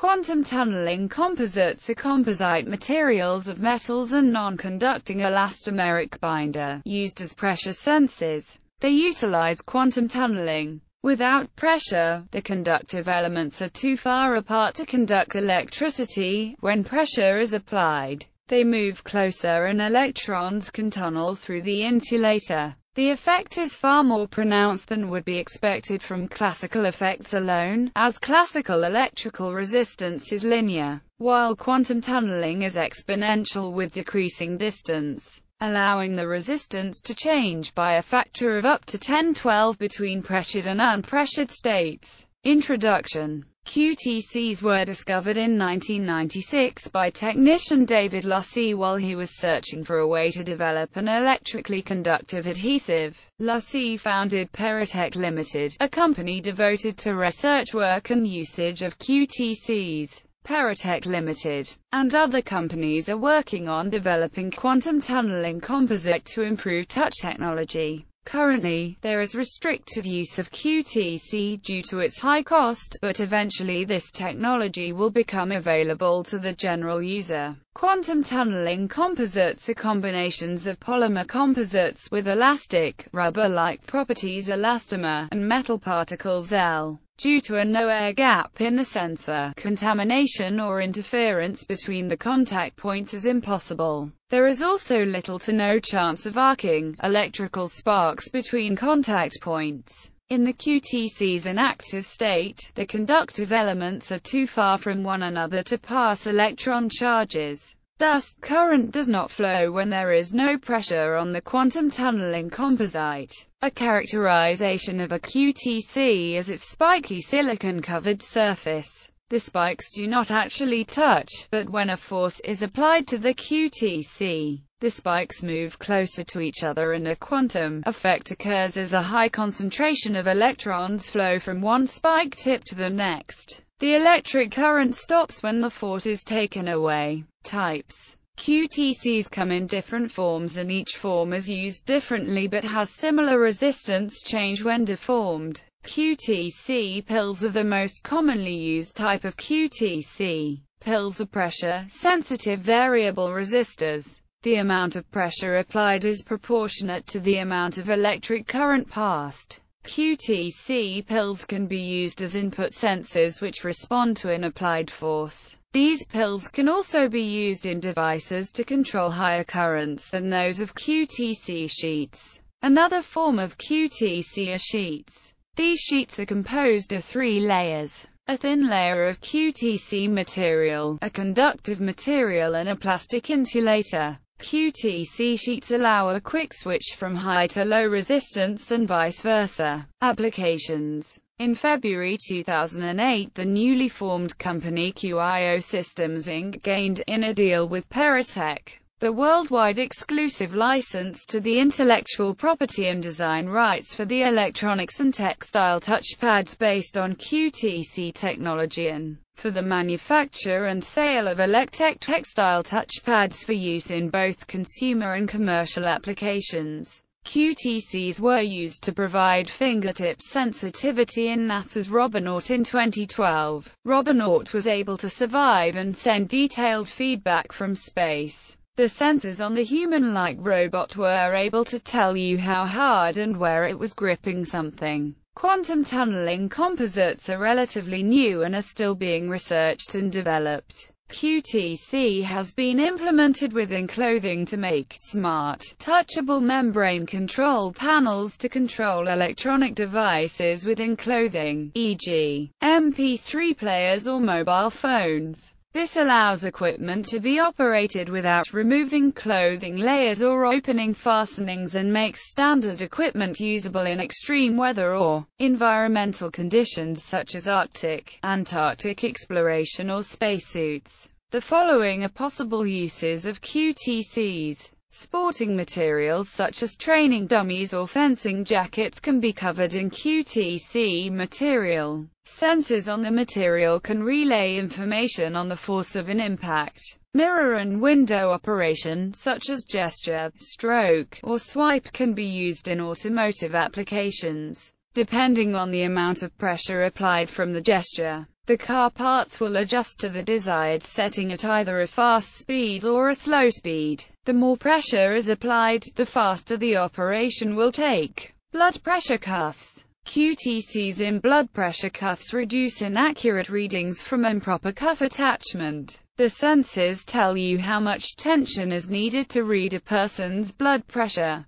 Quantum tunneling composites are composite materials of metals and non-conducting elastomeric binder, used as pressure sensors. They utilize quantum tunneling. Without pressure, the conductive elements are too far apart to conduct electricity. When pressure is applied, they move closer and electrons can tunnel through the insulator. The effect is far more pronounced than would be expected from classical effects alone, as classical electrical resistance is linear, while quantum tunneling is exponential with decreasing distance allowing the resistance to change by a factor of up to 10-12 between pressured and unpressured states. Introduction QTCs were discovered in 1996 by technician David Lussey while he was searching for a way to develop an electrically conductive adhesive. Lussey founded Peratech Limited, a company devoted to research work and usage of QTCs. Peratech Limited, and other companies are working on developing quantum tunneling composite to improve touch technology. Currently, there is restricted use of QTC due to its high cost, but eventually this technology will become available to the general user. Quantum tunneling composites are combinations of polymer composites with elastic, rubber-like properties elastomer, and metal particles L. Due to a no-air gap in the sensor, contamination or interference between the contact points is impossible. There is also little to no chance of arcing, electrical sparks between contact points. In the QTC's inactive state, the conductive elements are too far from one another to pass electron charges. Thus, current does not flow when there is no pressure on the quantum tunneling composite. A characterization of a QTC is its spiky silicon-covered surface. The spikes do not actually touch, but when a force is applied to the QTC, the spikes move closer to each other and a quantum effect occurs as a high concentration of electrons flow from one spike tip to the next. The electric current stops when the force is taken away. Types QTCs come in different forms and each form is used differently but has similar resistance change when deformed. QTC pills are the most commonly used type of QTC. Pills are pressure-sensitive variable resistors. The amount of pressure applied is proportionate to the amount of electric current passed. QTC pills can be used as input sensors which respond to an applied force. These pills can also be used in devices to control higher currents than those of QTC sheets. Another form of QTC are sheets. These sheets are composed of three layers. A thin layer of QTC material, a conductive material and a plastic insulator. QTC sheets allow a quick switch from high to low resistance and vice versa. Applications in February 2008 the newly formed company QIO Systems Inc. gained in a deal with Peratech the worldwide exclusive license to the intellectual property and design rights for the electronics and textile touchpads based on QTC technology and for the manufacture and sale of ElekTex textile touchpads for use in both consumer and commercial applications. QTCs were used to provide fingertip sensitivity in NASA's Robonaut in 2012. Robonaut was able to survive and send detailed feedback from space. The sensors on the human-like robot were able to tell you how hard and where it was gripping something. Quantum tunneling composites are relatively new and are still being researched and developed. QTC has been implemented within clothing to make smart, touchable membrane control panels to control electronic devices within clothing, e.g., MP3 players or mobile phones. This allows equipment to be operated without removing clothing layers or opening fastenings and makes standard equipment usable in extreme weather or environmental conditions such as Arctic, Antarctic exploration or spacesuits. The following are possible uses of QTCs. Sporting materials such as training dummies or fencing jackets can be covered in QTC material. Sensors on the material can relay information on the force of an impact. Mirror and window operation, such as gesture, stroke, or swipe can be used in automotive applications. Depending on the amount of pressure applied from the gesture, The car parts will adjust to the desired setting at either a fast speed or a slow speed. The more pressure is applied, the faster the operation will take. Blood pressure cuffs QTCs in blood pressure cuffs reduce inaccurate readings from improper cuff attachment. The sensors tell you how much tension is needed to read a person's blood pressure.